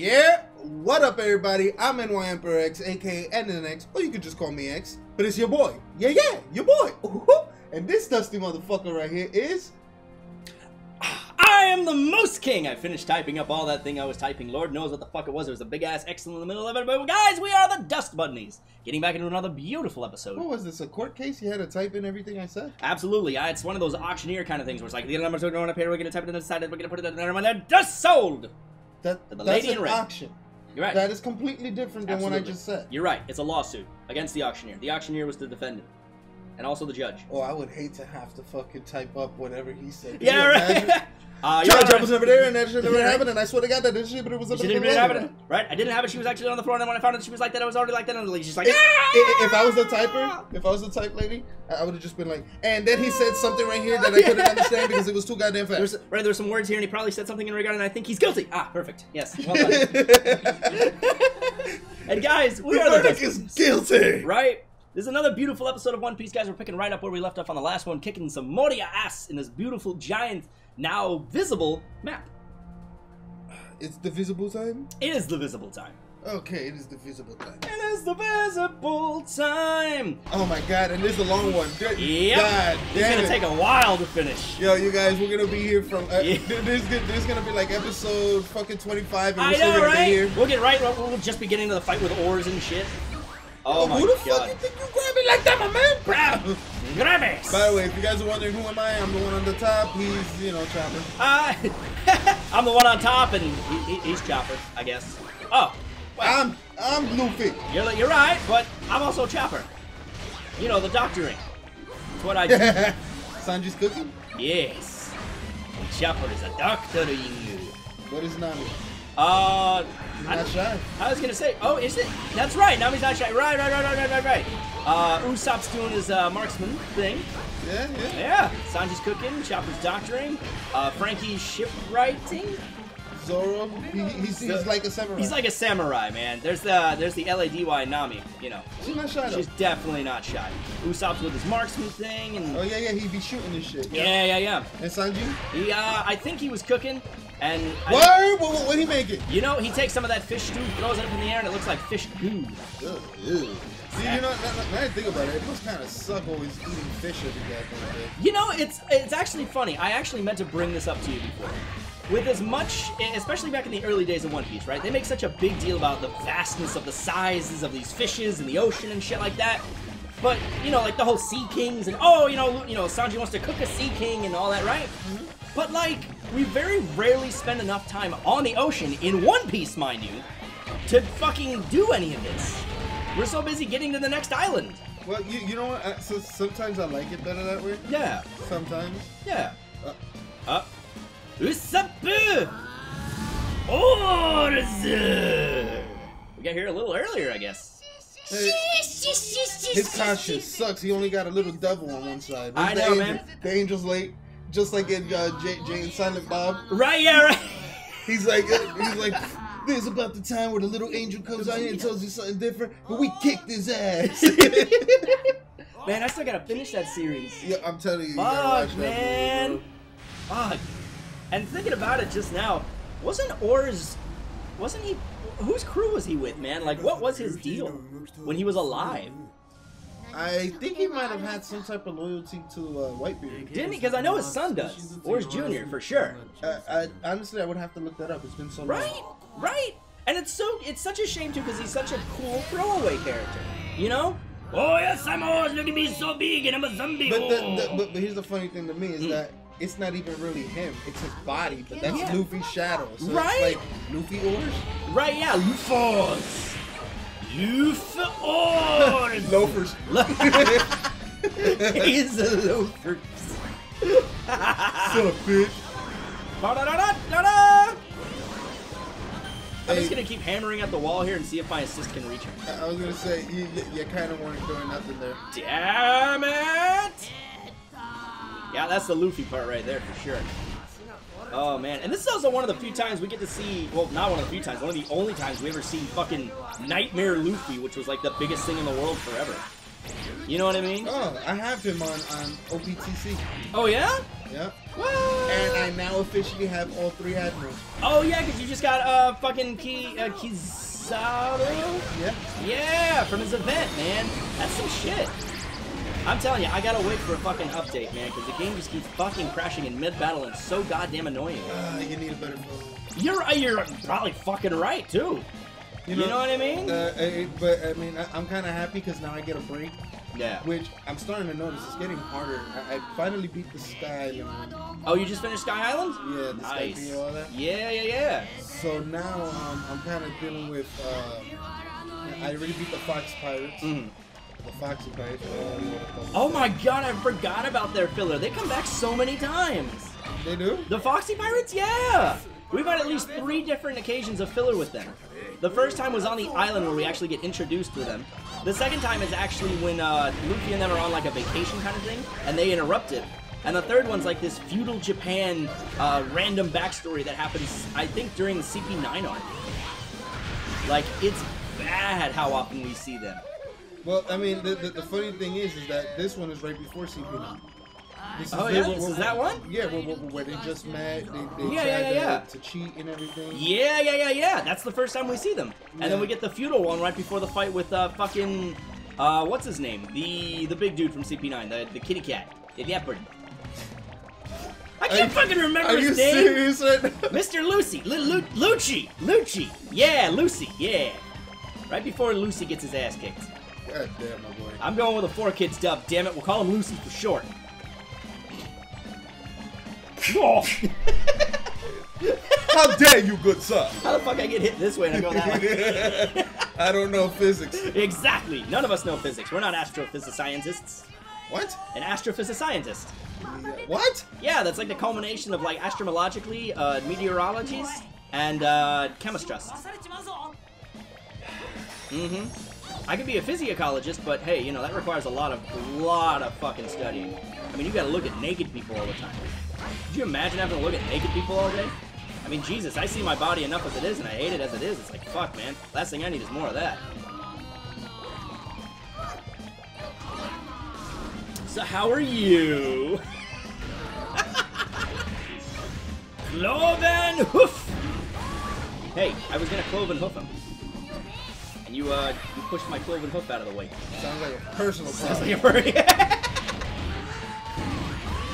Yeah, what up, everybody? I'm NY Emperor X, aka NNX, or you could just call me X. But it's your boy. Yeah, yeah, your boy. And this dusty motherfucker right here is. I am the Moose King! I finished typing up all that thing I was typing. Lord knows what the fuck it was. There was a big ass X in the middle of it. But guys, we are the Dust Bunnies. Getting back into another beautiful episode. What was this? A court case? You had to type in everything I said? Absolutely. Yeah, it's one of those auctioneer kind of things where it's like, the numbers are going up here, we're going to type it in the side, we're going to put it in there, and they're just sold! That, The that's an red. auction. You're right. That is completely different than what I just said. You're right. It's a lawsuit against the auctioneer. The auctioneer was the defendant. And also the judge. Oh, I would hate to have to fucking type up whatever he said. Can Yeah, right. Uh, John Honor, was never there, and that shit never Yeah, happened. And I swear to God, that this shit, but it was. She didn't have it, right? I didn't have it. She was actually on the floor, and then when I found it, she was like that, I was already like that, and she's like, If, if if I was the typer, if I was the type lady, I I would have just been like, and then he said something right here that I couldn't understand because it was too goddamn There's, fast. right, there's some words here, and he probably said something in regard, and I think he's guilty. Ah, perfect. Yes. Well and guys, we the are the is guilty. right? This is another beautiful episode of One Piece, guys. We're picking right up where we left off on the last one, kicking some Moria ass in this beautiful, giant, now visible map. It's the visible time. It is the visible time. Okay, it is the visible time. It is the visible time. Oh my god, and this is a long one. Good Yep. God It's gonna it. take a while to finish. Yo, you guys, we're gonna be here from. Uh, Yeah. There's, gonna- gonna be like episode fucking 25, and we're I still know, gonna right? be here. We'll get right. We'll, we'll just be getting into the fight with oars and shit. Oh my Who the god! fuck you think you grab me like that, my man? Grab, grab it. By the way, if you guys are wondering who am I, I'm the one on the top. He's, you know, Chopper. Uh, I'm the one on top, and he, he, he's Chopper, I guess. Oh, well, I'm, I'm Luffy. you're you're right, but I'm also Chopper. You know the doctoring. That's what I do. Sanji's cooking. yes. Chopper is a doctoring. What is Nami? Uh, Not shy. I was gonna say, oh, is it? That's right. Now he's not shy. Right, right, right, right, right, right, right. Uh, Usopp's doing his uh, marksman thing. Yeah, yeah. Yeah, Sanji's cooking, Chopper's doctoring, uh, Franky's shipwrighting. Zoro, he, he's, he's like a samurai. He's like a samurai, man. There's the there's the Lady Nami, you know. She's not shy though. She's definitely not shy. Usopp's with his marksman thing, and Oh yeah, yeah. he'd be shooting this shit. yeah, yeah, yeah. And Sanji? He, uh, I think he was cooking, and I- What? What? What? He making? you know, he takes some of that fish stew, throws it up in the air, and it looks like fish goo. Ugh, ugh. See, you know, now, now I think about it, it must kind of suck always eating fish every goddamn day. You know, it's it's actually funny. I actually meant to bring this up to you before. With as much, especially back in the early days of One Piece, right? They make such a big deal about the vastness of the sizes of these fishes in the ocean and shit like that. But you know, like the whole sea kings and oh, you know, you know, Sanji wants to cook a sea king and all that, right? But like, we very rarely spend enough time on the ocean in One Piece, mind you, to fucking do any of this. We're so busy getting to the next island. Well, you, you know what? I, so sometimes I like it better that way. Yeah. Sometimes. Yeah. Uh, Uh. Usopp! Oars! We got here a little earlier, I guess. hey, his conscience sucks. He only got a little devil on one side. I the know, angel, man. The angel's late, just like in uh, Jay, Jay and Silent Bob. Right, yeah, right. He's like, uh, he's like, there's about the time where the little angel comes out here and tells you something different, but we kicked his ass. Man, I still gotta finish that series. yeah, I'm telling you, you Fuck, that man. bro. Fuck. And thinking about it just now, wasn't Oars. Wasn't he. Whose crew was he with, man? Like, what was his deal when he was alive? I think he might have had some type of loyalty to uh, Whitebeard. Didn't he? Because I know his son does. Oars Jr., for sure. Uh, I, honestly, I would have to look that up. It's been so long. Right, right. And it's so it's such a shame too because he's such a cool throwaway character. You know? Oh yes, I'm always look at me so big and I'm a zombie. But, the, oh. the, but, but here's the funny thing to me is Mm. that it's not even really him. It's his body, but that's Yeah. Luffy's shadow. So Right? it's like Luffy oars? right, yeah, Lufos. Lufos. Loafers. he's a loafer. Son of a bitch. I'm Hey. just gonna keep hammering at the wall here and see if my assist can reach him. I, I was gonna say, you, you, you kind of weren't doing nothing there. Damn it! Yeah, that's the Luffy part right there for sure. Oh man, and this is also one of the few times we get to see, well, not one of the few times, one of the only times we ever see fucking Nightmare Luffy, which was like the biggest thing in the world forever. You know what I mean? Oh, I have him on, on OPTC. Oh yeah? Yeah. What? And I now officially have all three admirals. Oh yeah, because you just got uh fucking Ki uh, Kizaru. Yeah. Yeah, from his event, man. That's some shit. I'm telling you, I gotta wait for a fucking update, man, because the game just keeps fucking crashing in mid battle and it's so goddamn annoying. Uh, you need a better phone. You're uh, you're probably fucking right too. You know, what I mean? Uh, I- but I mean, I, I'm kind of happy because now I get a break, yeah. which I'm starting to notice it's getting harder. I, I finally beat the Sky Island. Oh, you just finished Sky Island? Yeah, the Nice. Trio, all that. Yeah, yeah, yeah. So now um, I'm kind of dealing with. Uh, I already beat the Fox Pirates. Mhm. The Foxy Pirates. whatever you wanna call them. Oh my god, I forgot about their filler. They come back so many times. They do? The Foxy Pirates? Yeah! We've had at least three different occasions of filler with them. The first time was on the island where we actually get introduced to them. The second time is actually when uh, Luffy and them are on like a vacation kind of thing, and they interrupt it. And the third one's like this feudal Japan uh, random backstory that happens, I think, during the CP9 arc. Like, it's bad how often we see them. Well, I mean, the, the, the funny thing is, is that this one is right before CP9. This is Oh, yeah? where- This where- is that one? Yeah, where, where, where they just met. They, they Yeah, tried yeah, yeah. to cheat and everything. Yeah, yeah, yeah, yeah. That's the first time we see them. And then we get the feudal one right before the fight with uh, fucking uh, what's his name? The the big dude from CP9, the the kitty cat, the leopard. I can't Are fucking remember Are his you name. serious right now? Mr. Lucy, Lu- Lu- Lucci, Lucci. Yeah, Lucy. Yeah. Right before Lucy gets his ass kicked. God damn, my boy. I'm going with a four kids dub. Damn it, we'll call him Lucy for short. Oh. How dare you, good sir? How the fuck I get hit this way and I go that way? I don't know physics. Exactly. None of us know physics. We're not astrophysicists. What? An astrophysicist. What? Yeah, that's like the culmination of like astrologically, uh, meteorologies, and uh, chemistrust. Mm-hmm. I could be a physiologist, but hey, you know that requires a lot of, lot of fucking studying. I mean, you got to look at naked people all the time. Could you imagine having to look at naked people all day? I mean, Jesus, I see my body enough as it is, and I hate it as it is. It's like, fuck, man. Last thing I need is more of that. So how are you? Cloven hoof. Hey, I was gonna cloven hoof him, and you uh, you pushed my cloven hoof out of the way. Sounds like a personal Sounds problem. like a.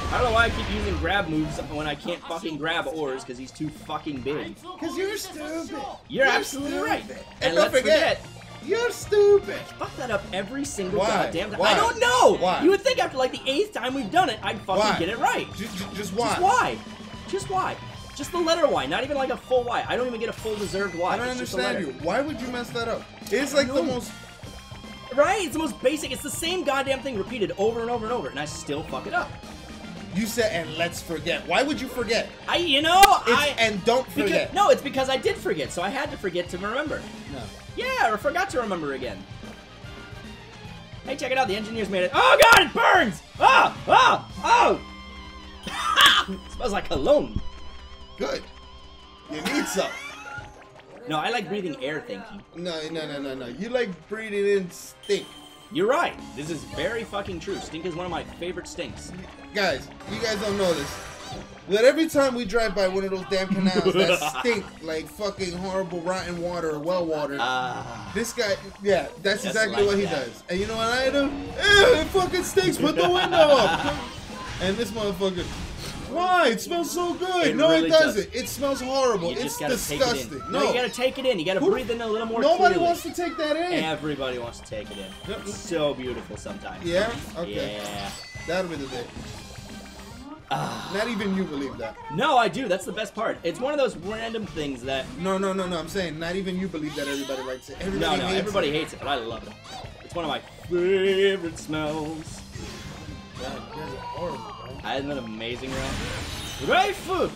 I don't know why I keep using grab moves when I can't fucking grab oars because he's too fucking big. Because you're stupid. You're absolutely stupid. right. And, And don't let's forget, you're stupid. Fuck that up every single Why? goddamn time. Why? I don't know. Why? You would think after like the eighth time we've done it, I'd fucking Why? get it right. Just, just why? Just why? Just why? Just the letter Y, not even like a full Y. I don't even get a full deserved Y. I don't It's understand you. Why would you mess that up? It's like the most. Right? It's the most basic. It's the same goddamn thing repeated over and over and over, and I still fuck it up. You said, and let's forget. Why would you forget? I, you know, It's, I. and don't because, forget. no, it's because I did forget, so I had to forget to remember. No. Yeah, or forgot to remember again. Hey, check it out. The engineers made it. Oh god, it burns! Oh! Oh! Oh! smells like cologne. Good. You need some. No, I like breathing air, thank you. No, no, no, no, no. You like breathing in stink. You're right. This is very fucking true. Stink is one of my favorite stinks. Guys, you guys don't know this. But every time we drive by one of those damn canals that stink like fucking horrible rotten water or well water, Ah. this guy, yeah, that's exactly like what he that. does. And you know what I do? Ew, it fucking stinks. Put the window up. And this motherfucker, why? It smells so good. It no, really it does. doesn't. It smells horrible. You it's disgusting. it in. No, you gotta take it in. You gotta Who- breathe in a little more nobody clearly. wants to take that in. Everybody wants to take it in. Yep. It's so beautiful sometimes. Yeah. Okay. Yeah. That'll be the day. Ah. Not even you believe that. No, I do. That's the best part. It's one of those random things that No, no, no, no. I'm saying not even you believe that everybody likes it. Everybody no, no, hates everybody it. hates it, but I love it. It's one of my favorite smells. God, you guys are horrible, bro. Isn't that amazing, right? Rifle!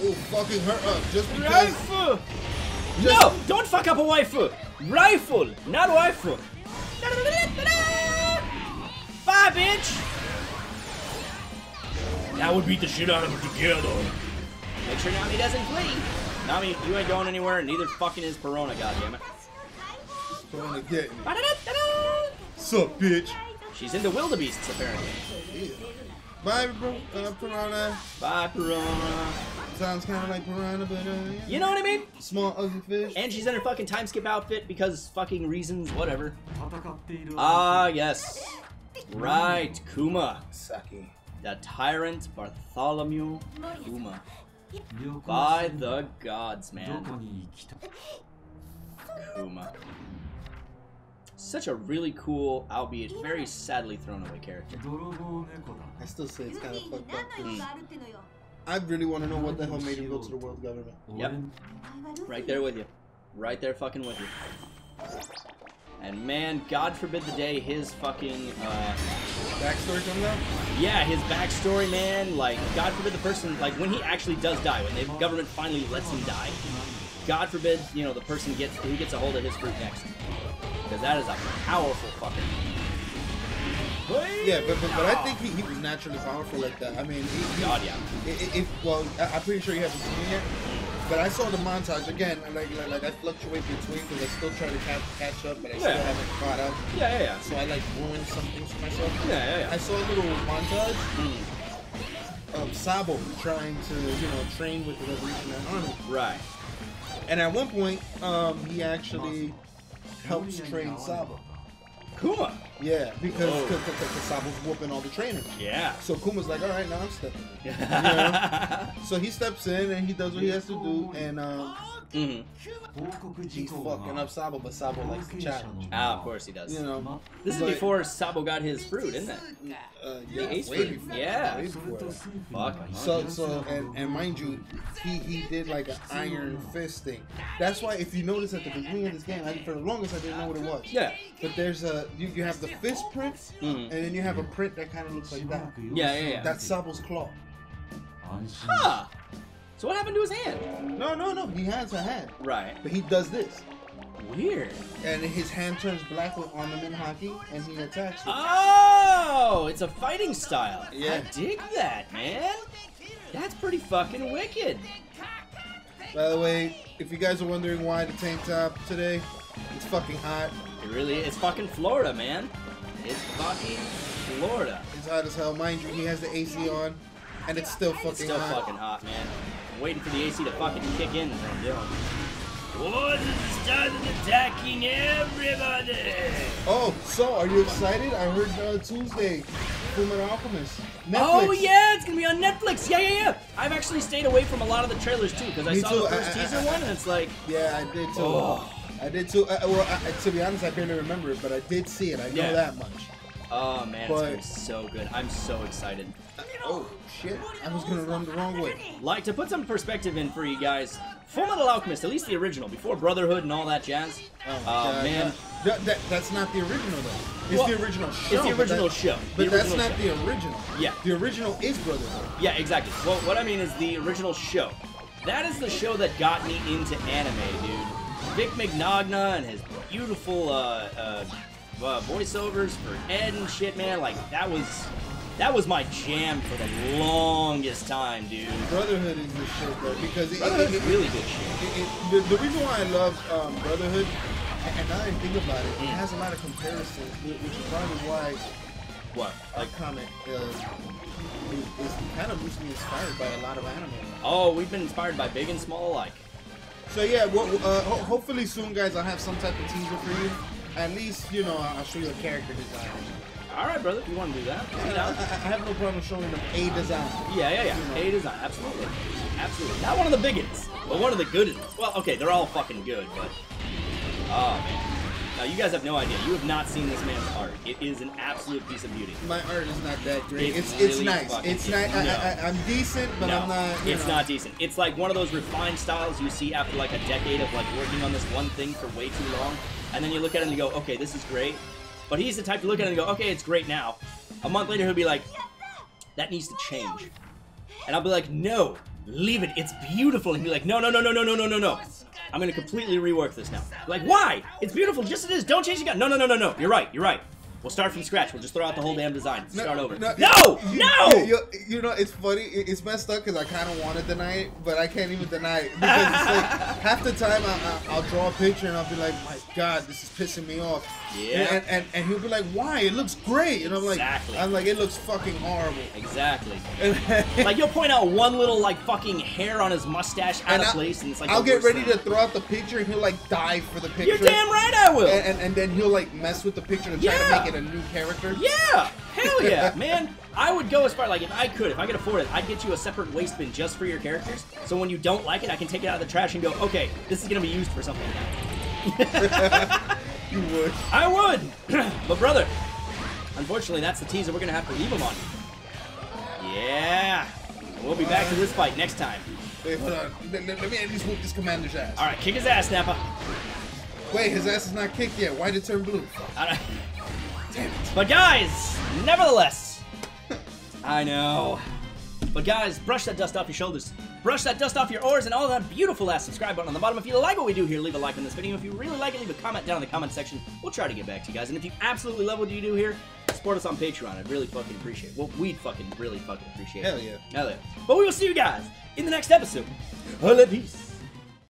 Oh, fucking her up just because. Rifle! Just- No! Don't fuck up a waifu! Rifle, not waifu! Five inch! That would beat the shit out of them together. Make sure Nami doesn't flee. Nami, you ain't going anywhere, and neither fucking is Perona, goddammit. Trying to get me. Ba-da-da-da-da! Sup, bitch? She's into wildebeests, apparently. Ew. Bye, uh, Perona. Bye, Perona. Sounds kind of like piranha, but uh, yeah. You know what I mean? Small ugly fish. And she's in her fucking time skip outfit because fucking reasons, whatever. Ah, ah yes. Right, Kuma. Saki. The tyrant Bartholomew Kuma. By the gods, man. Kuma such a really cool, albeit very sadly thrown away character. I still say it's kind of fucked up. Mm. I really want to know what the hell made him go to the world government. Yep. Right there with you. Right there fucking with you. And man, God forbid the day his fucking uh, backstory comes out. Yeah, his backstory, man. Like, God forbid the person, like when he actually does die, when the government finally lets him die. God forbid, you know, the person gets who gets a hold of his fruit next. Because that is a powerful fucking. Yeah, but but, but I think he, he was naturally powerful like that. I mean, he, he, God, yeah. If, well, I- I'm pretty sure you haven't seen it yet. But I saw the montage again. and Like like, like I fluctuate between because I still try to catch catch up, but I still haven't caught up. Yeah, yeah, yeah. So I like ruined some things for myself. Yeah, yeah, yeah. I saw a little montage Mm, of Sabo trying to you know train with the Revolutionary Army, right. and at one point, um, he actually helps train Sabo. Kuma. Yeah, oh. because because Kasab was whooping all the trainers. Yeah. So Kuma's like, all right, now I'm stepping. In. Yeah. So he steps in and he does what he has to do, and um, mm-hmm. he's fucking up Sabo, but Sabo likes to challenge. Ah, of course he does. You know, mm-hmm. this is before Sabo got his fruit, isn't it? Uh, yeah, way before, yeah. Way before Fuck. So so and, and mind you, he he did like an iron fist thing. That's why if you notice at the beginning of this game, I, for the longest I didn't know what it was. Yeah. But there's a you, you have the the fist print, mm. and then you have a print that kind of looks like that. Yeah, yeah, yeah. That's Sabo's claw. Huh. So what happened to his hand? No, no, no. He has a hand. Right. But he does this. Weird. And his hand turns black with armament Haki, and he attacks. Oh, it's a fighting style. Yeah. I dig that, man. That's pretty fucking wicked. By the way, if you guys are wondering why the tank top today, it's fucking hot. It really It's fucking Florida, man. It's fucking Florida. It's hot as hell. Mind you, he has the AC on, and it's still fucking It's still hot. fucking hot, man. I'm waiting for the AC to fucking kick in and I'm doing. What is started attacking everybody? Oh, so are you excited? I heard uh, Tuesday, Fullmetal Alchemist. Netflix. Oh yeah, it's gonna be on Netflix. Yeah, yeah, yeah. I've actually stayed away from a lot of the trailers too because I Me saw too. the first I- I- teaser I- one and it's like, Yeah, I did too. Oh. I did too. Uh, well, I, to be honest, I barely remember it, but I did see it. I know Yeah. that much. oh man, But- it's so good. I'm so excited. Oh shit! I was gonna run the wrong way. Like to put some perspective in for you guys. Full Metal Alchemist, at least the original, before Brotherhood and all that jazz. Oh, Uh, man, That, that, that's not the original though. It's Well, the original show. it's the but original that- show. But The that's not show. the original. Yeah. The original is Brotherhood. Yeah, exactly. Well, what I mean is the original show. That is the show that got me into anime, dude. Vic Mignogna and his beautiful uh, uh, uh, voiceovers for Ed and shit, man. Like that was that was my jam for the longest time, dude. Brotherhood is the shit though because it, Brotherhood's it, it, really good shit. it, the, the reason why I love um, Brotherhood, and, now I think about it, Mm. it has a lot of comparisons, which is probably why What? uh, is, is kind of loosely inspired by a lot of anime. Oh, we've been inspired by big and small alike. So yeah, well, uh, ho- hopefully soon, guys, I'll have some type of teaser for you. At least, you know, I'll show you a character design. All right, brother, if you want to do that, I, I'm I, have no problem showing them a design. Yeah, yeah, yeah. A design, absolutely, absolutely. Not one of the biggest, but one of the good. Well, okay, they're all fucking good, but oh man. Now you guys have no idea. You have not seen this man's art. It is an absolute piece of beauty. My art is not that great. It's It's really nice. It's nice. I, No. I, I'm decent, but no, I'm not. It's know. not decent. It's like one of those refined styles you see after like a decade of like working on this one thing for way too long, and then you look at it and you go, okay, this is great. But he's the type to look at it and go, okay, it's great now. A month later, he'll be like, that needs to change. And I'll be like, no, leave it. It's beautiful. And he'll be like, no, no, no, no, no, no, no, no, no. I'm gonna completely rework this now. Like, why? It's beautiful, just as it is. Don't change it. gun. No, no, no, no, no. You're right. You're right. We'll start from scratch. We'll just throw out the whole damn design. Start over. No, no, you, no! You, you- you know, it's funny. it- It's messed up because I kind of want to deny it, but I can't even deny it because it's like half the time I, I, I'll draw a picture and I'll be like, my God, this is pissing me off. Yeah. And, and, and he'll be like, why? It looks great. And I'm like, Exactly. I'm like, it looks fucking horrible. Exactly. And, Like you'll point out one little like fucking hair on his mustache out and of I- place, and it's like I'll get ready thing. to throw out the picture and he'll like dive for the picture. You're damn right I will. and, and, and then he'll like mess with the picture to try to make it a new character. Yeah, hell yeah, man. I would go as far like if I could, if I could afford it, I'd get you a separate waste bin just for your characters. So when you don't like it, I can take it out of the trash and go, okay, this is gonna be used for something now. You would. I would, but brother, unfortunately, that's the teaser we're gonna have to leave him on. Yeah, we'll be back to this fight next time. Wait, hold on. Let, let- let me at least whoop this commander's ass. All right, kick his ass, Nappa. Wait, his ass is not kicked yet. Why did it turn blue? Right. Damn it. But guys, nevertheless, I know. But guys, brush that dust off your shoulders. Brush that dust off your oars and all that beautiful ass subscribe button on the bottom. If you like what we do here, leave a like on this video. If you really like it, leave a comment down in the comment section. We'll try to get back to you guys. And if you absolutely love what you do here, support us on Patreon. I'd really fucking appreciate it. Well, we'd fucking really fucking appreciate it. Hell yeah. Hell yeah. But we will see you guys in the next episode. Hola, peace.